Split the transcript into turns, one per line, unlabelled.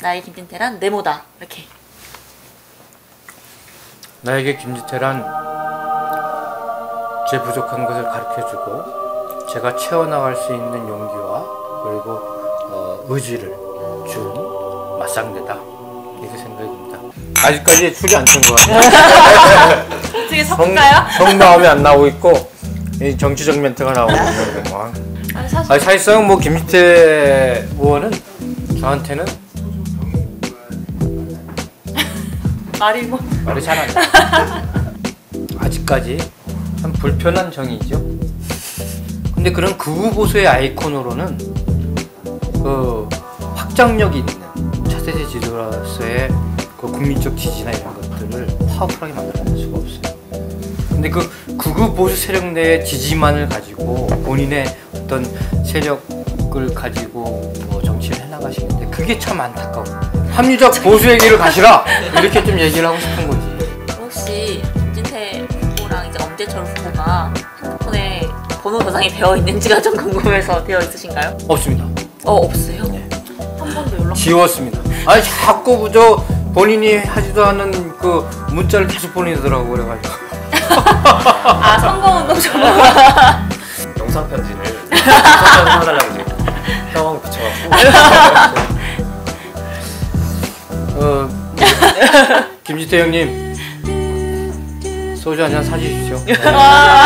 나의 김진태란 네모다 이렇게
나에게 김지태란 제 부족한 것을 가르쳐주고 제가 채워나갈 수 있는 용기와 그리고 어, 의지를 준 맞상대다 이렇게 생각이 듭니다. 아직까지 술이 안튼것 같아요.
어떻게
성,
섞을까요?
성마음이 안 나오고 있고 이 정치적 멘트가 나오고 있는 거.
아니 사실
아니 사실상 뭐 김지태 의원은 저한테는
말이 뭐
말이 잘안 돼. 아직까지 참 불편한 정이죠. 근데 그런 극우 보수의 아이콘으로는 그 확장력이 있는 차세대 지도자로서의 그 국민적 지지나 이런 것들을 파워풀하게 만들어낼 수가 없어요. 근데 그 극우 보수 세력 내의 지지만을 가지고 본인의 어떤 세력 을 가지고 뭐 정치를 해나가시는데 그게 참 안타까워. 합리적 보수의 길을 가시라 이렇게 좀 얘기를 하고 싶은 거지.
혹시 김진태 후보랑 이제 엄재철 후보가 핸드폰에 번호 저장이 되어 있는지가 좀 궁금해서 되어 있으신가요?
없습니다.
어 없어요?
네.
한 번도 연락
지웠습니다. 아니 자꾸 저 본인이 하지도 않은 그 문자를 계속 보내더라고 그래가지고.
아 선거운동 좀
영상 편지를 해달라고 이 제형 붙여갖고
어. 김지태 형님. 소주 한 잔 사주십시오.
와